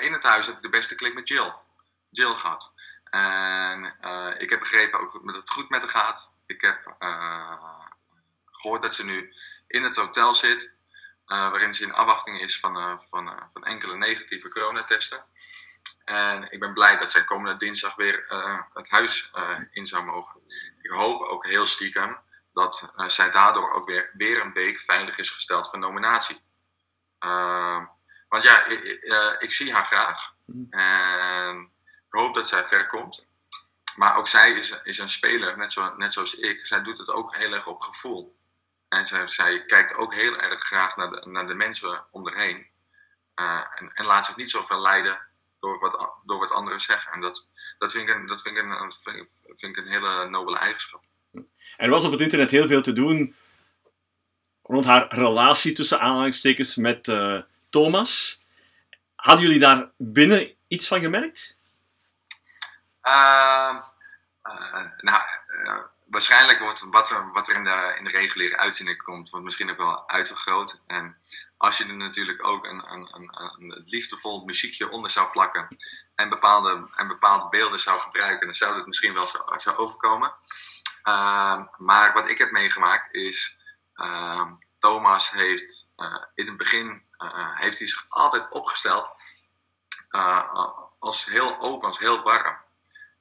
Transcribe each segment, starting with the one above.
in het huis heb ik de beste klik met Jill. Jill gehad. En ik heb begrepen ook dat het goed met haar gaat. Ik heb gehoord dat ze nu in het hotel zit. waarin ze in afwachting is van, van, van enkele negatieve coronatesten. En ik ben blij dat zij komende dinsdag weer het huis in zou mogen. Ik hoop ook heel stiekem dat zij daardoor ook weer, weer een week veilig is gesteld voor nominatie. Want ja, ik, ik, zie haar graag. En ik hoop dat zij ver komt. Maar ook zij is, is een speler, net, zo, net zoals ik. Zij doet het ook heel erg op gevoel. En zij, zij kijkt ook heel erg graag naar de, naar de mensen om haar heen. en, en laat zich niet zoveel leiden door wat, door wat anderen zeggen. En dat, dat, vind, ik een, dat vind, ik een, vind, ik een hele nobele eigenschap. Er was op het internet heel veel te doen rond haar relatie tussen aanhalingstekens met uh, Thomas. Hadden jullie daar binnen iets van gemerkt? Uh, uh, nou, waarschijnlijk wordt wat er, wat er in, de, in de reguliere uitzending komt, wordt misschien ook wel uitvergroot. En als je er natuurlijk ook een, een, een, een liefdevol muziekje onder zou plakken en bepaalde, en bepaalde beelden zou gebruiken, dan zou het misschien wel zo, zo overkomen. Uh, maar wat ik heb meegemaakt is, uh, Thomas heeft uh, in het begin heeft hij zich altijd opgesteld uh, als heel open, als heel warm.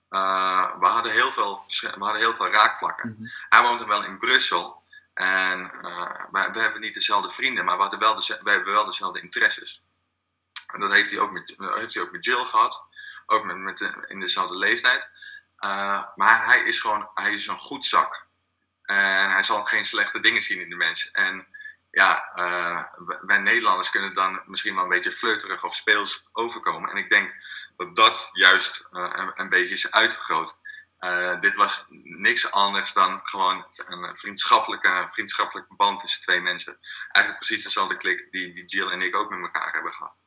Uh, we, hadden heel veel, we hadden heel veel raakvlakken. Mm -hmm. Hij woonde wel in Brussel. En uh, we, we, hebben niet dezelfde vrienden, maar we, hadden wel de, we hebben wel dezelfde interesses. En dat heeft hij ook met, heeft hij ook met Jill gehad. Ook met, met de, in dezelfde leeftijd. Uh, maar hij is gewoon hij is een goed zak. En hij zal geen slechte dingen zien in de mens. En ja, uh, wij Nederlanders kunnen dan misschien wel een beetje flirterig of speels overkomen. En ik denk dat dat juist uh, een, beetje is uitvergroot. Uh, dit was niks anders dan gewoon een vriendschappelijke, vriendschappelijke band tussen twee mensen. Eigenlijk precies dezelfde klik die, die Jill en ik ook met elkaar hebben gehad.